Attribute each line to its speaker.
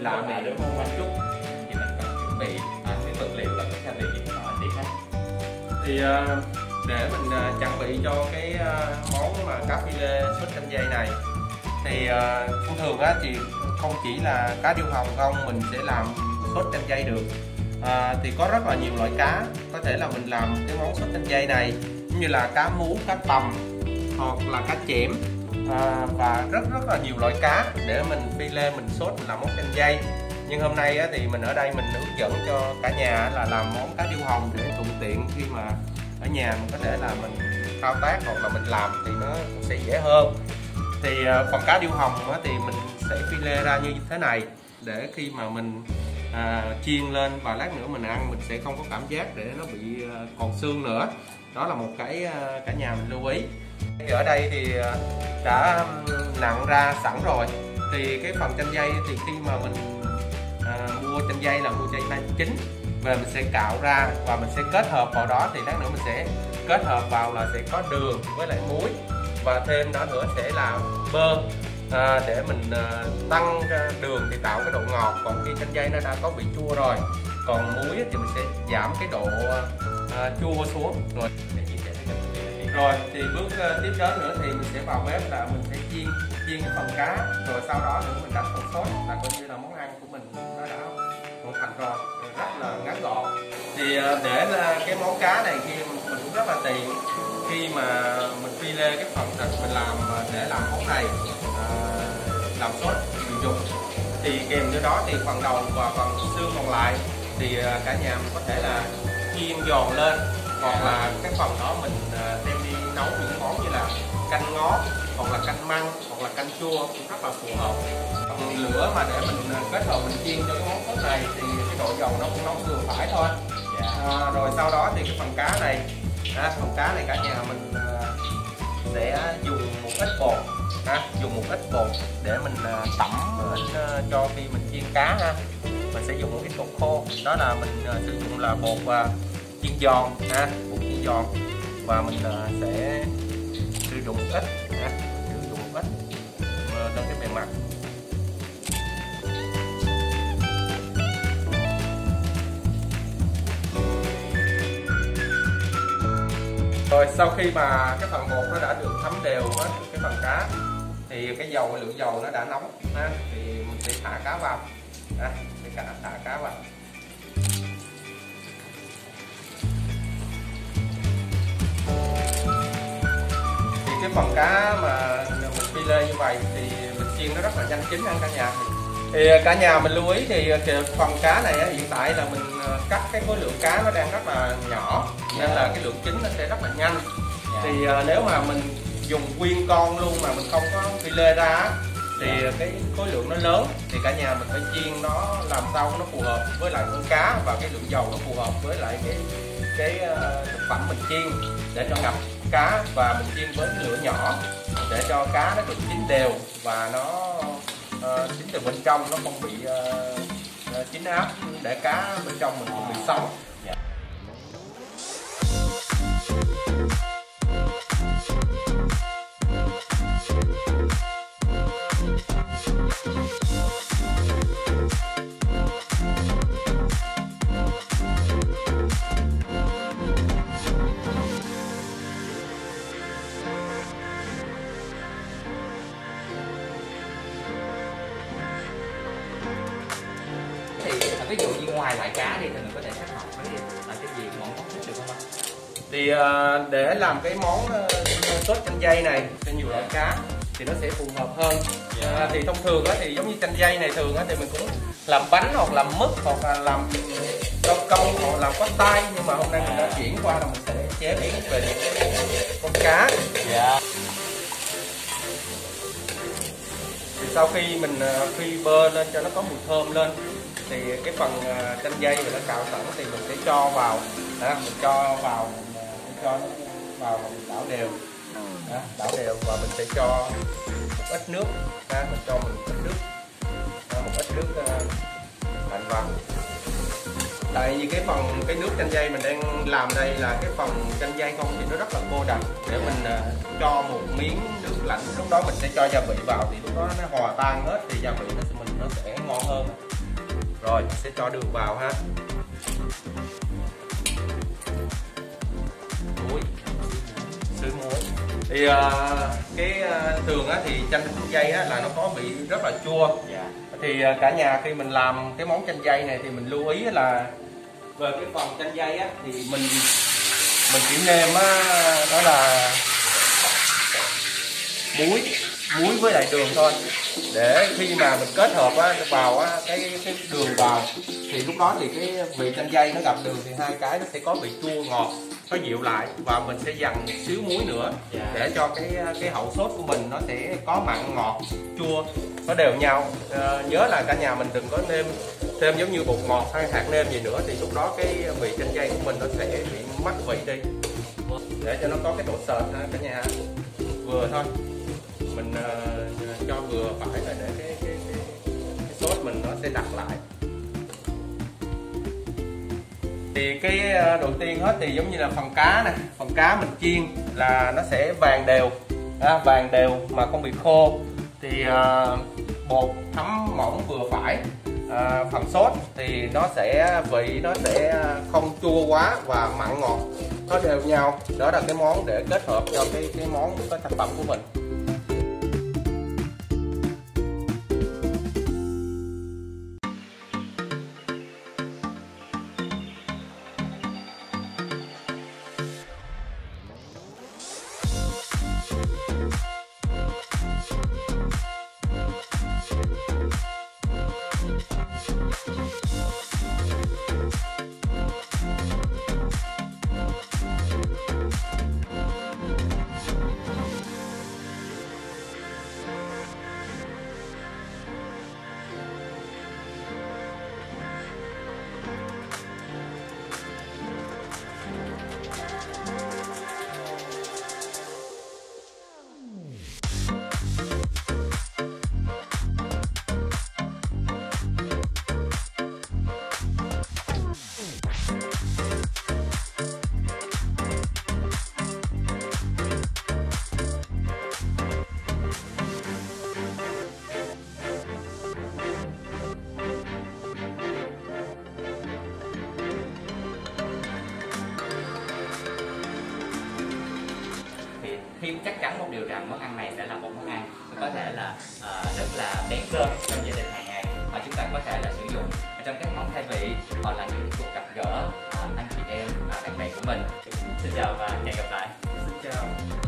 Speaker 1: làm này đúng không anh Trúc thì mình cần chuẩn bị à, cái vật liệu là cái gia vị như thế nào anh đi ha.
Speaker 2: Thì ờ, để mình ờ, chuẩn bị cho cái ờ, món mà cá phi lê sốt chanh dây này thì ờ, thông thường á thì không chỉ là cá điêu hồng không mình sẽ làm sốt chanh dây được. À, thì có rất là nhiều loại cá có thể là mình làm cái món sốt chanh dây này giống như là cá mú cá tầm hoặc là cá chẽm à, và rất rất là nhiều loại cá để mình phi lê mình sốt mình làm món canh dây. Nhưng hôm nay á, thì mình ở đây mình hướng dẫn cho cả nhà là làm món cá điêu hồng để thuận tiện khi mà ở nhà mình có thể là mình thao tác hoặc là mình làm thì nó cũng sẽ dễ hơn. Thì à, phần cá điêu hồng á, thì mình sẽ phi lê ra như thế này để khi mà mình à, chiên lên và lát nữa mình ăn mình sẽ không có cảm giác để nó bị à, còn xương nữa. Đó là một cái à, cả nhà mình lưu ý. Thì ở đây thì đã um, nặng ra sẵn rồi. Thì cái phần chanh dây thì khi mà mình à, mua chanh dây là mua chanh dây chín. Về mình sẽ cạo ra và mình sẽ kết hợp vào đó thì lát nữa mình sẽ kết hợp vào là sẽ có đường với lại muối. Và thêm đó nữa sẽ là bơ à, để mình à, tăng đường thì tạo cái độ ngọt. Còn khi chanh dây nó đã có vị chua rồi còn muối thì mình sẽ giảm cái độ à, chua xuống. Rồi rồi, thì bước ờ, tiếp đến nữa thì mình sẽ vào bếp là mình sẽ chiên chiên cái phần cá. Rồi sau đó nữa mình đặt phần sốt là coi như là món ăn của mình nó đã hoàn thành rồi rất là ngắn gọn. Thì ờ, để là cái món cá này khi mình cũng rất là tiện khi mà mình phi lê cái phần thịt mình làm ờ, để làm món này làm sốt mình dùng, thì kèm theo đó thì phần đầu và phần xương còn lại thì cả nhà mình có thể là chiên giòn lên. Hoặc là cái phần đó mình đem nấu những món như là canh ngót hoặc là canh măng hoặc là canh chua cũng rất là phù hợp. Còn lửa mà để mình ờ, kết hợp mình chiên cho cái món sốt này thì cái độ dầu nó cũng nóng vừa phải thôi.
Speaker 1: Dạ.
Speaker 2: À, rồi sau đó thì cái phần cá này à, phần cá này cả nhà mình à, sẽ dùng một ít bột ha, dùng một ít bột để mình à, tẩm à, cho khi mình chiên cá ha. Mình sẽ dùng một ít bột khô đó là mình à, sử dụng là bột à, chiên giòn ha bột chiên giòn và mình sẽ sử dụng một ít ha, sử dụng một ít lên cái bề mặt. Rồi sau khi mà cái phần bột nó đã được thấm đều hết cái phần cá thì cái dầu lượng dầu nó đã nóng ha, thì mình sẽ thả cá vào ha, sẽ thả cá vào. Cái phần cá mà mình phi lê như vậy thì mình chiên nó rất là nhanh chín ăn cả nhà. Thì cả nhà mình lưu ý thì cái phần cá này hiện tại là mình ờ, cắt cái khối lượng cá nó đang rất là nhỏ nên là cái lượng chín nó sẽ rất là nhanh.
Speaker 1: Dạ.
Speaker 2: Thì nếu mà mình dùng nguyên con luôn mà mình không có phi lê ra thì cái khối lượng nó lớn thì cả nhà mình phải chiên nó làm sao nó phù hợp với lại con cá và cái lượng dầu nó phù hợp với lại cái cái thực phẩm mình chiên để cho ngập cá và mình chiên với cái lửa nhỏ để cho cá nó được chín đều và nó uh, chín từ bên trong nó không bị uh, chín áp. Để cá bên trong mình không bị sống
Speaker 1: loại cá đi thì mình có thể kết hợp với là cái gì món món khác được không anh?
Speaker 2: Thì ờ, để làm cái món ờ, sốt chanh dây này cho nhiều loại cá thì nó sẽ phù hợp hơn.
Speaker 1: Dạ.
Speaker 2: À, thì thông thường á, thì giống như chanh dây này thường á, thì mình cũng làm bánh hoặc làm mứt hoặc là làm rau câu hoặc làm có tay nhưng mà hôm nay mình đã chuyển qua là mình sẽ chế biến về những con cá.
Speaker 1: Dạ.
Speaker 2: Thì sau khi mình phi bơ lên cho nó có mùi thơm lên thì cái phần à, chanh dây mình đã cạo sẵn thì mình sẽ cho vào. Đó, mình cho vào mình, cho nó vào và mình đảo đều. Đó, đảo đều và mình sẽ cho một ít nước. Đó, mình cho mình một ít nước. Đó, một ít nước à, lạnh vào tại vì cái phần cái nước chanh dây mình đang làm đây là cái phần chanh dây không thì nó rất là cô đặc để mình cho một miếng nước lạnh lúc đó mình sẽ cho gia vị vào thì lúc đó nó hòa tan hết thì gia vị nó mình nó sẽ ngon hơn rồi sẽ cho đường vào ha.
Speaker 1: Muối.
Speaker 2: Sứ muối. Thì uh, cái uh, thường á thì chanh dây á là nó có vị rất là chua.
Speaker 1: Dạ.
Speaker 2: Thì uh, cả nhà khi mình làm cái món chanh dây này thì mình lưu ý là về cái phần chanh dây á thì mình mình chỉ nêm á đó là muối muối với lại đường thôi. Để khi mà mình kết hợp á, vào á, cái cái đường vào thì lúc đó thì cái vị chanh dây nó gặp đường thì hai cái nó sẽ có vị chua ngọt nó dịu lại và mình sẽ dằn xíu muối nữa để cho cái cái hậu sốt của mình nó sẽ có mặn ngọt chua. Nó đều nhau. À, nhớ là cả nhà mình đừng có nêm thêm giống như bột ngọt hay hạt nêm gì nữa thì lúc đó cái vị chanh dây của mình nó sẽ bị mất vị đi. Để cho nó có cái độ sệt ha cả nhà. Vừa thôi mình ờ, cho vừa phải là để cái, cái, cái, cái sốt mình nó sẽ đặc lại. Thì cái ờ, đầu tiên hết thì giống như là phần cá nè phần cá mình chiên là nó sẽ vàng đều à, vàng đều mà không bị khô. Thì à, bột thấm mỏng vừa phải à, phần sốt thì nó sẽ vị nó sẽ không chua quá và mặn ngọt nó đều nhau. Đó là cái món để kết hợp cho cái cái món cái sản phẩm của mình.
Speaker 1: Chắn một điều rằng món ăn này sẽ là một món ăn có thể là uh, rất là bén cơm trong gia đình hàng ngày mà chúng ta có thể là sử dụng trong các món khai vị hoặc là những cuộc gặp gỡ ờ, anh chị em và bạn bè của mình. Xin chào và hẹn gặp lại. Xin chào.